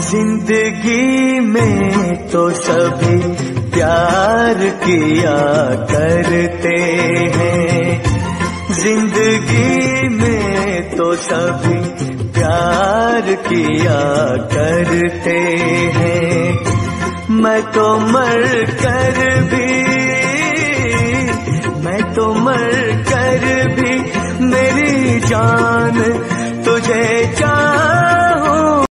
ज़िंदगी में तो सभी प्यार किया करते हैं। ज़िंदगी में तो सभी प्यार किया करते हैं। मैं तो मर कर भी, मैं तो मर कर भी मेरी जान